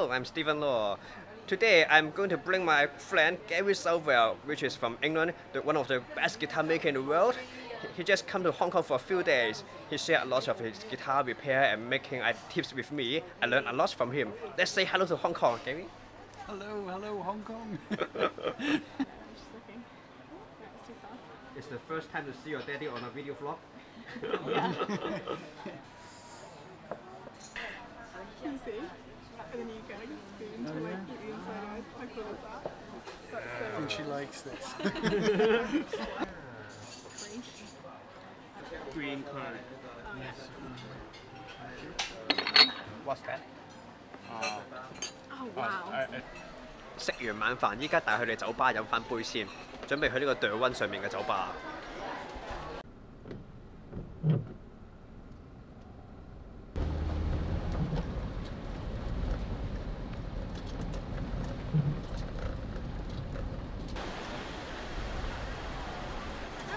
Hello, I'm Steven Law. Today I'm going to bring my friend Gary Southwell, which is from England, the, one of the best guitar maker in the world. He- He just come to Hong Kong for a few days. He shared a lot of his guitar repair and making tips with me. I learned a lot from him. Let's say hello to Hong Kong, Gary. Hello, hello, Hong Kong. Just looking. That's too far. It's the first time to see your daddy on a video vlog. Can you see? And then you get like a spoon to like eat the inside with. How cool is that? That's I so think she likes this. green. Green currant. Oh, yeah. What's that? Oh, wow. 食完晚飯，依家帶佢哋酒吧飲翻杯先，準備去呢個 d e 上面嘅酒吧。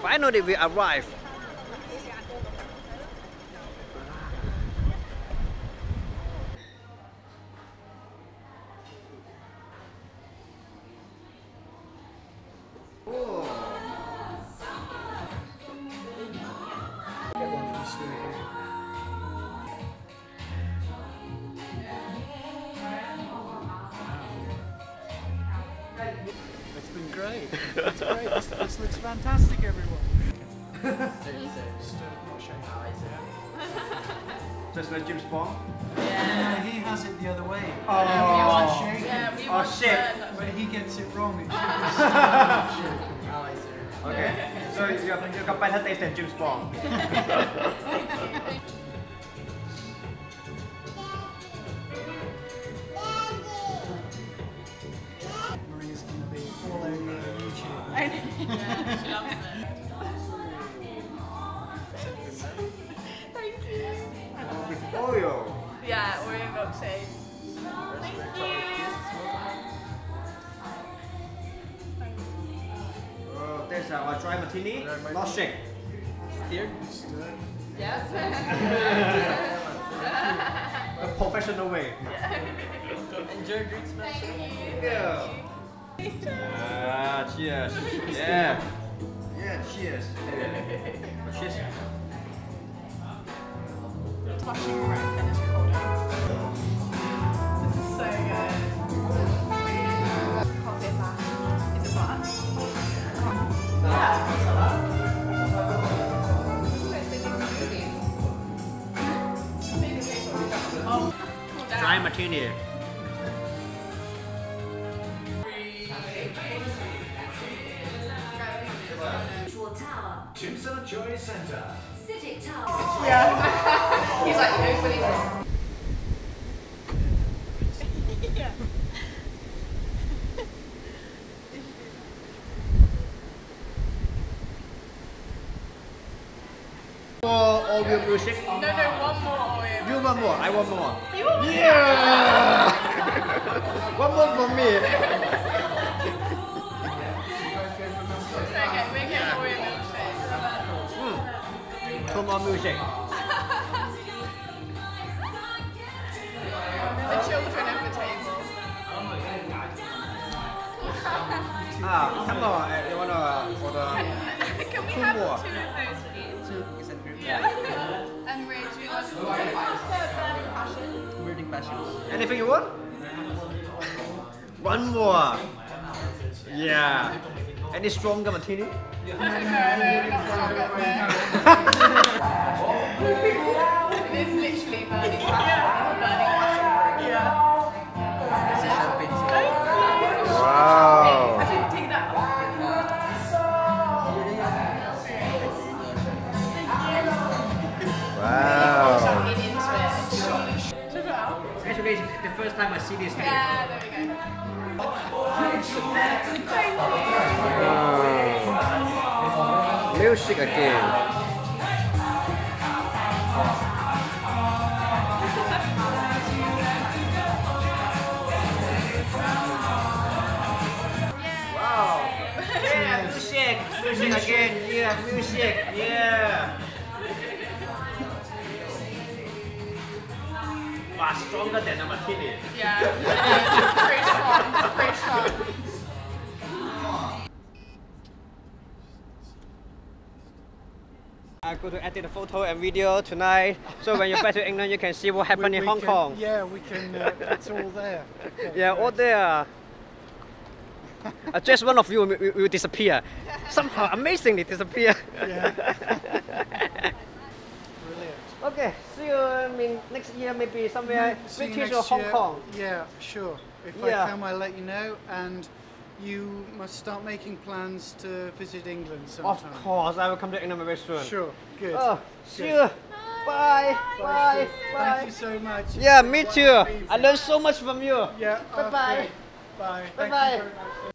Finally, we arrived. Great. It's great. This, this looks fantastic, everyone. Stood, not shaking. Just like James Bond. Yeah, he has it the other way. Oh. Everyone's shaking. Yeah, we Oh, want shit. to- When he gets it wrong, it Okay. So you got, you got better taste than James Bond. she loves it. Thank you. With Oreo. Yeah, Oreo milkshake. Oh, there's our dry martini, not shake. Stood. Yeah. A professional way. Enjoy green smash. Yeah. Ah, cheers. Yeah. Yeah, cheers. cheers. Flashing around and it's recording. This is so good. Coffee back Tsim Sha Tsui Center. Citic Tower. Yeah. He's like, he knows what he's doing. yeah. More Oreo music. No, no, one more Oreo. You want more? I want more. You want more? Yeah. Music. The children of the table. Ah, come on. Uh, you wanna order? Can we Two have more. two of those, please? Yeah. And Ray, do you want to burning passion? Anything you want? One more. Yeah. Any stronger martini? It is literally burning passion. It's a burning passion fruit. Yeah. Wow. I didn't take that. Wow. Chuck it into it. Check it out. Actually, it's the first time I see this thing. Yeah, there we go. Music again. Wow. Yeah, music. Music again. Yeah, music. Yeah. Wow. stronger than a martini. Yeah, it is. Pretty strong. Pretty strong. I'm going to edit a photo and video tonight, so when you're back to England, you can see what happened We- in we Hong can- Kong. Yeah, we can. Uh, it's all there. Okay, Yeah, all there. Uh, just one of you will, will- disappear. Somehow, amazingly disappear. Yeah. Brilliant. okay, see you I mean, next year, maybe somewhere See British or Hong year. Kong. Yeah, sure. If Yeah. I come, I'll let you know. And you must start making plans to visit England sometime. Of course, I will come to England soon. Sure. Good. Oh, Good. you. Bye. Bye. Bye. Thank you so much. Yeah, me too. I learned so much from you. Yeah. Bye-bye. okay. Bye. Bye-bye. you very much.